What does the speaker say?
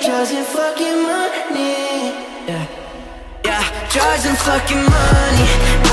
charging and fucking money. Yeah, yeah, charging and fucking money.